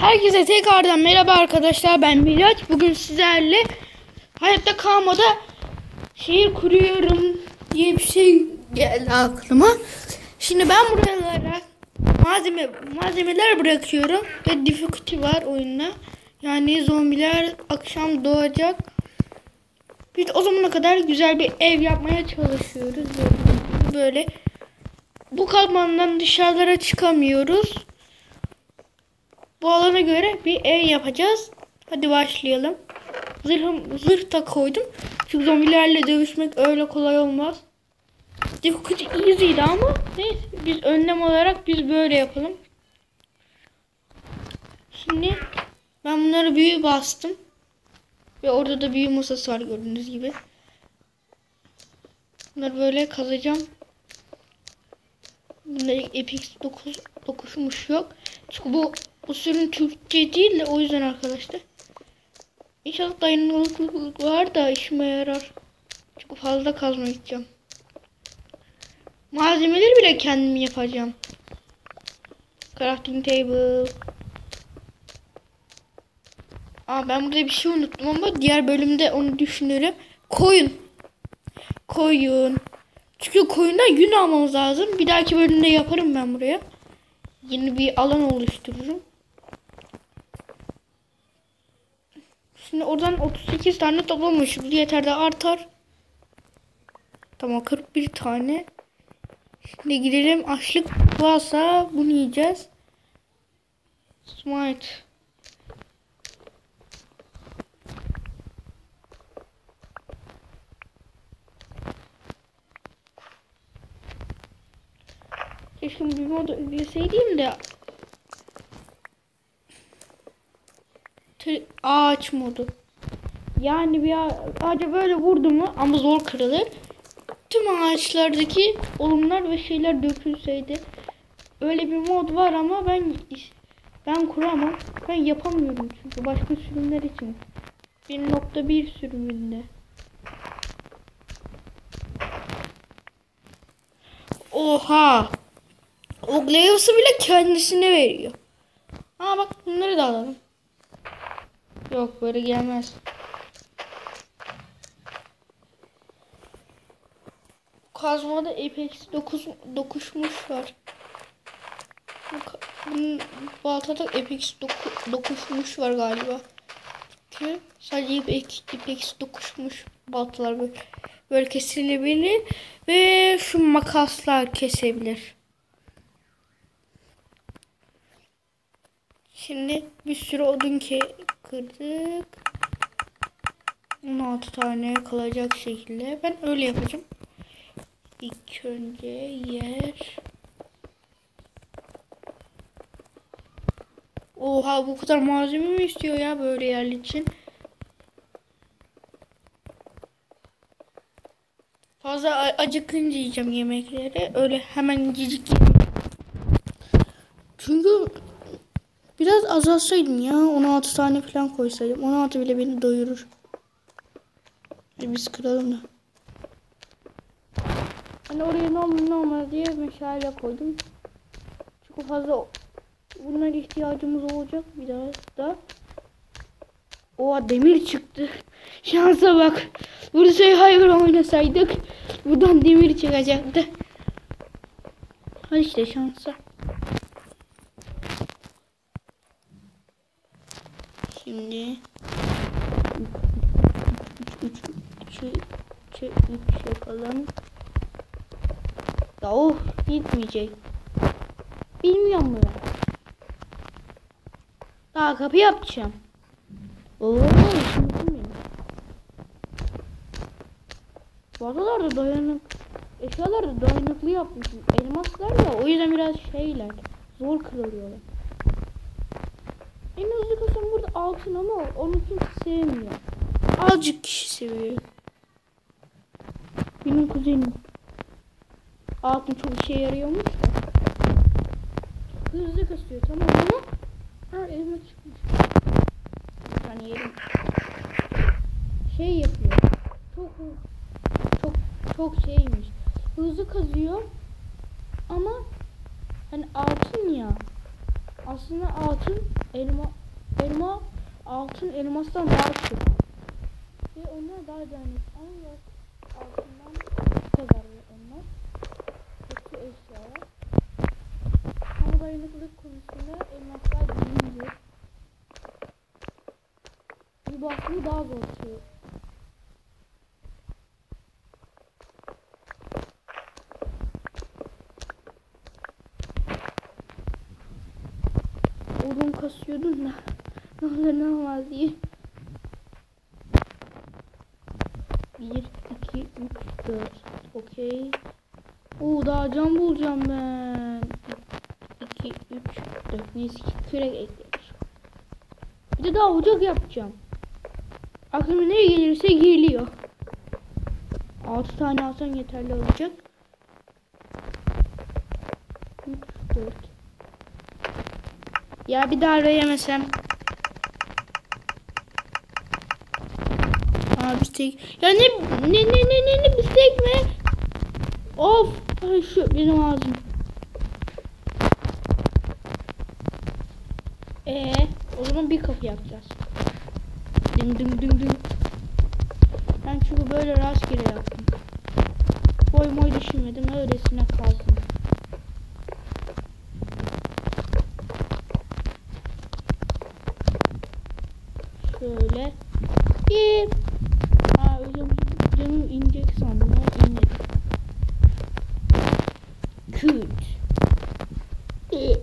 Herkese tekrardan merhaba arkadaşlar ben Miraç. Bugün sizlerle hayatta kalmada şehir kuruyorum diye bir şey geldi aklıma. Şimdi ben buralara malzeme malzemeler bırakıyorum ve difficulty var oyunda. Yani zombiler akşam doğacak. Biz o zamana kadar güzel bir ev yapmaya çalışıyoruz. Böyle bu katmandan dışarılara çıkamıyoruz. Bu alana göre bir ev yapacağız. Hadi başlayalım. Zırhım, zırh da koydum. Çünkü zombilerle dövüşmek öyle kolay olmaz. Difficulty easy'di ama neyse biz önlem olarak biz böyle yapalım. Şimdi ben bunları büyü bastım. Ve orada da büyü masası var gördüğünüz gibi. Bunları böyle kazacağım. Bunda Epix 9 dokuşmuş yok. Çünkü bu bu sürüm Türkçe değil de o yüzden arkadaşlar. İnşallah dayanıklılık var da işime yarar. Çünkü fazla kazma gideceğim. Malzemeleri bile kendim yapacağım. Crafting table. Aa ben burada bir şey unuttum ama diğer bölümde onu düşünürüm. Koyun. Koyun. Çünkü koyundan yün almamız lazım. Bir dahaki bölümde yaparım ben buraya. Yeni bir alan oluştururum. Şimdi oradan 38 tane toplamışız. Yeter de artar. Tamam 41 tane. Şimdi gidelim. Açlık varsa bunu yiyeceğiz. Smite. Keşke bir modu ücretseydim de ağaç modu. Yani bir ağaca böyle vurdu mu ama zor kırılır. Tüm ağaçlardaki olumlar ve şeyler dökülseydi. Öyle bir mod var ama ben ben kuramam. Ben yapamıyorum çünkü başka sürümler için. 1.1 sürümünde. Oha! O Glaive'sı bile kendisine veriyor. Aa bak bunları da alalım. Yok böyle gelmez. Kazmada Apex 9 dokuşmuş var. Bunun baltada Apex doku, dokuşmuş var galiba. Çünkü sadece Apex, Apex dokuşmuş baltalar böyle, böyle kesilebilir ve şu makaslar kesebilir. Şimdi bir sürü odun ki kırdık. 16 tane kalacak şekilde. Ben öyle yapacağım. İlk önce yer. Oha bu kadar malzeme mi istiyor ya böyle yerli için? Fazla acıkınca yiyeceğim yemekleri. Öyle hemen cicik Çünkü Biraz azalsaydım ya. 16 tane falan koysaydım. 16 bile beni doyurur. Hadi biz kıralım da. Hani oraya ne olur ne olmaz diye meşale koydum. Çok fazla bunlar ihtiyacımız olacak biraz da. Oha demir çıktı. Şansa bak. Burada hayvan oynasaydık buradan demir çıkacaktı. Hadi işte şansa. Şimdi 3 3 3 3 yapalım. Ya of gitmeyecek. Bilmiyorum ben. Daha kapı yapacağım. Oo şimdi. Vallalar da dayanık. Eşyalar da dayanıklı yapmışım. Elmaslar ya o yüzden biraz şeyler. Zor kırılıyorlar. En hızlı kasam burada altın ama onu kimse sevmiyor. Azıcık kişi seviyor. Benim kuzenim. Altın çok işe yarıyormuş da. Hızlı kasıyor tamam ama ha elime çıkmış. Yani yerim. Şey yapıyor. Çok çok çok şeymiş. Hızlı kazıyor ama hani altın ya. As aslında altın elma elma altın elmastan daha çok. Ve onlar daha. Ama yok altından kadar onlar. Kötü eşyalar. Ama dayanıklılık konusunda elmaslar bilinci. Bir bakımı daha zor şey. Odun kasıyordum da ne olmaz diye. 1, 2, 3, 4. Okey. Oo daha cam bulacağım ben. 2, 3, 4. Neyse ki kürek eklenir. Bir de daha ocak yapacağım. Aklıma ne gelirse geliyor. 6 tane alsam yeterli olacak. 3, 4. Ya bir darbe yemesem. Aa bistek. Ya ne ne ne ne ne, ne bistek mi? Of. Ay şu benim ağzım. Ee, o zaman bir kapı yapacağız. Ding ding ding ding. Ben çünkü böyle rastgele yaptım. Boy moy düşünmedim öylesine kaldım. Şöyle. Bir. Aa hocam canım inecek sandım. O inmedi. Küt. E.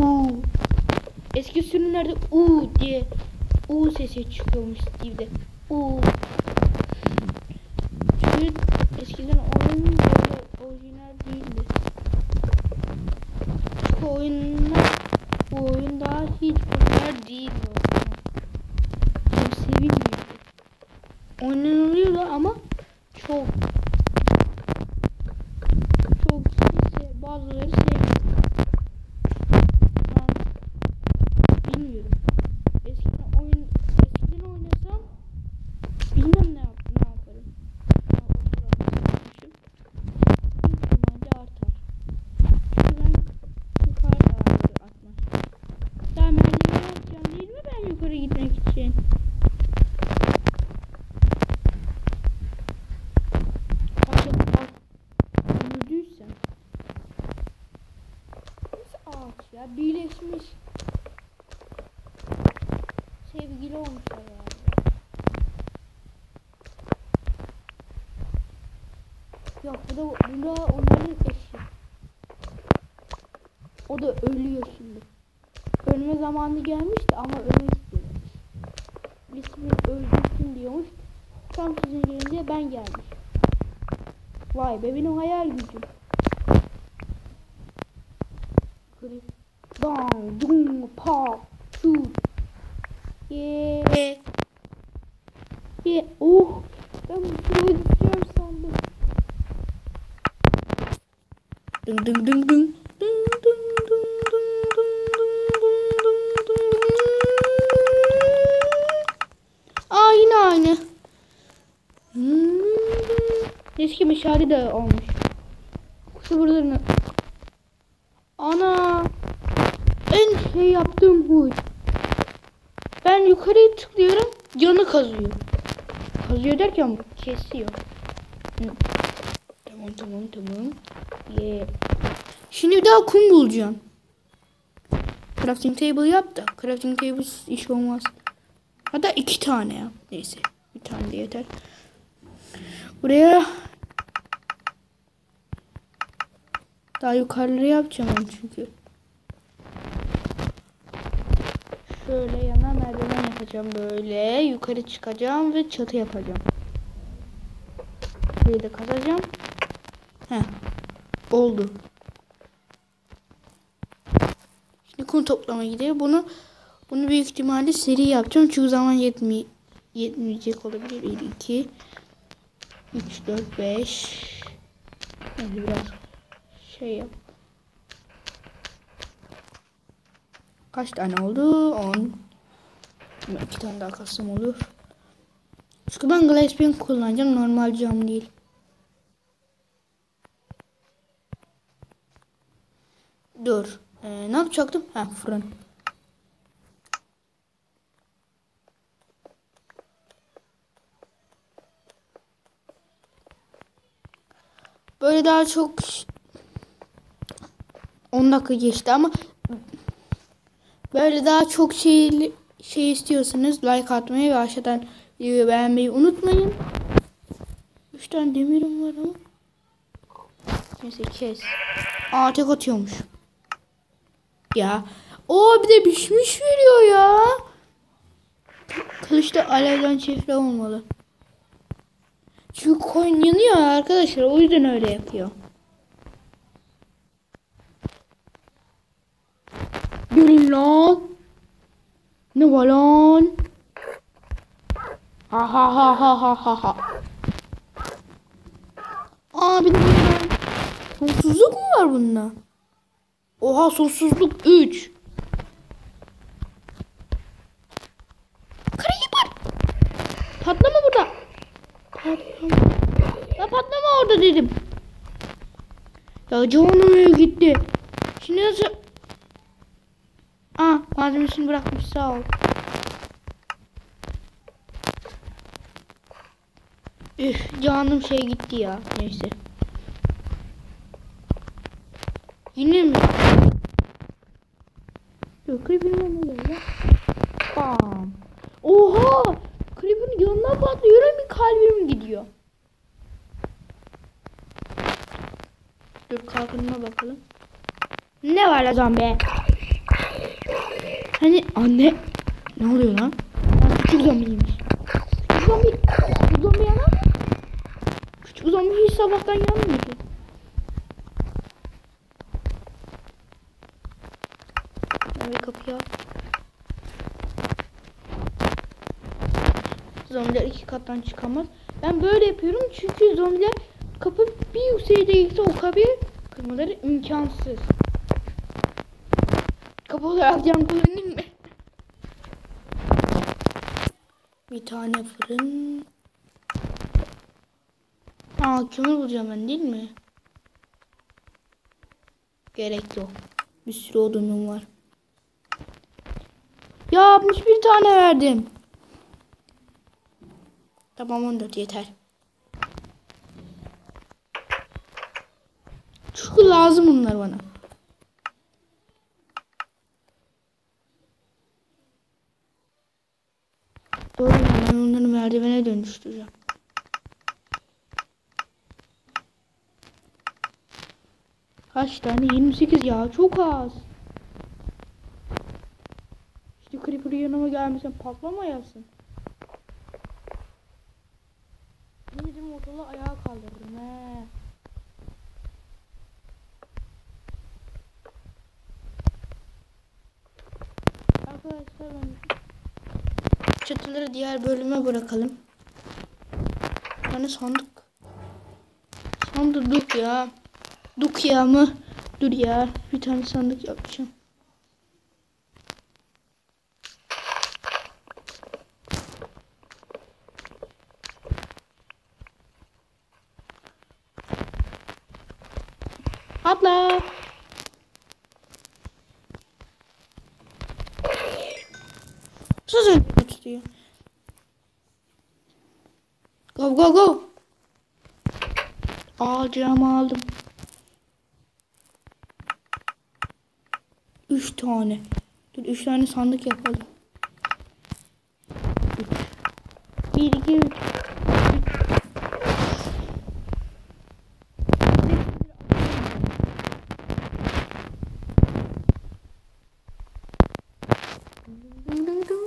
U. Eski sürümlerde U diye U sesi çıkıyormuş Steve'de. U. Çünkü eskiden oyun böyle orijinal değildi. Çünkü oyunlar bu oyun daha hiç popüler değil o zaman. Çok sevilmiyordu. Oynanılıyordu ama çok çok ise bazıları sevmiyor. Ben bilmiyorum. Eskiden oyun eskiden oynasam bilmem ne, yap, ne yaparım. Ne yaparım, Büyük ihtimalle artar. Çünkü ben yukarı doğru atmak. Daha merdiven atacağım değil mi ben yukarı bak. Öldüysem. Nasıl ağaç ya? Birleşmiş. Sevgili olmuşlar yani. Yok bu da, bu da onların eşi. O da ölüyor şimdi. Ölme zamanı gelmişti ama istememiş birisini öldürsün diyormuş. Tam sizin yerinize ben gelmiş. Vay be benim hayal gücüm. Bang, dum, pa, shoot. Yeah. Yeah. Oh. Ben buraya gideceğim sandım. Dın dın dın dın. Dın dın. Meşale de olmuş. Şu buralarını. Ana. En şey yaptığım huy. Ben yukarıya tıklıyorum. Canı kazıyor. Kazıyor derken kesiyor. Hı. Tamam tamam tamam. Yeah. Şimdi bir daha kum bulacağım. Crafting table yap da. Crafting table iş olmaz. Hatta iki tane yap. Neyse. Bir tane de yeter. Buraya daha yukarıları yapacağım çünkü. Şöyle yana merdiven yapacağım böyle. Yukarı çıkacağım ve çatı yapacağım. Burayı da kazacağım. Heh. Oldu. Şimdi kum toplama gidiyor. Bunu bunu büyük ihtimalle seri yapacağım. Çünkü zaman yetmi yetmeyecek olabilir. 1, 2, 3, 4, 5. Hadi biraz şey yap. Kaç tane oldu? 10. İki tane daha kalsam olur. Çünkü ben glass pin kullanacağım. Normal cam değil. Dur. Ee, ne yapacaktım? Ha fırın. Böyle daha çok 10 dakika geçti ama böyle daha çok şey şey istiyorsanız like atmayı ve aşağıdan videoyu beğenmeyi unutmayın. 3 tane demirim var ama. Neyse kes. Aa tek atıyormuş. Ya. O bir de pişmiş veriyor ya. Kılıçta alevden çifre olmalı. Çünkü koyun yanıyor arkadaşlar. O yüzden öyle yapıyor. Gelin lan. Ne var lan? Ha ha ha ha ha ha ha. Bir de bunlar. Sonsuzluk mu var bunda? Oha sonsuzluk 3. Creeper. Patlama burada. Patlama. Ya patlama orada dedim. Ya canım gitti. Şimdi nasıl? Aa malzemesini bırakmış sağ ol. Üf canım şey gitti ya. Neyse. Yine mi? Yok Creeper'ın yanına geldi. Bam. Oha! Creeper'ın yanına patlıyor bir kalbim gidiyor. Dur kalkınma bakalım. Ne var la zombi? Hani anne ne oluyor lan? Küçük zombiymiş. Küçük zombi. Küçük zombi yanar mı? Küçük zombi hiç sabahtan yanmıyor ki. Böyle kapıyı al. Zombiler iki kattan çıkamaz. Ben böyle yapıyorum çünkü zombiler kapı bir yükseğe değilse o kapıyı kırmaları imkansız. Olarak can kullanayım mı? Bir tane fırın. Aa kömür bulacağım ben değil mi? Gerek yok. Bir sürü odunum var. Ya 61 tane verdim. Tamam 14 yeter. Çünkü lazım bunlar bana. Doğru ben onları merdivene dönüştüreceğim. Kaç tane? 28 ya çok az. İşte Creeper yanıma gelmesin patlamayasın. Bizim ortalığı ayağa kaldırdım he. Arkadaşlar çatıları diğer bölüme bırakalım. Hani sandık. Sandık ya. Duk ya mı? Dur ya. Bir tane sandık yapacağım. Atla. Söz tutuyor. Go go go. Alacağımı aldım. Üç tane. Dur üç tane sandık yapalım. Üç. Bir, iki, üç.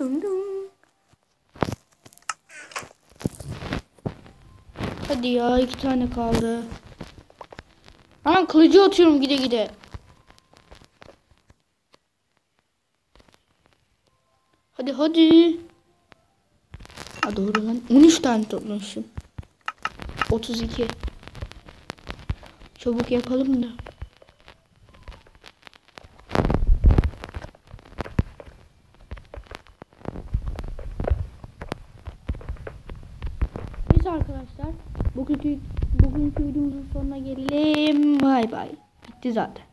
Dum. Hadi ya iki tane kaldı. Aman kılıcı atıyorum gide gide. Hadi hadi. Ha doğru lan. 13 tane toplamışım. 32. Çabuk yapalım da. Neyse arkadaşlar. Bugünkü, bugünkü videomuzun sonuna gelelim. Bay bay. Bitti zaten.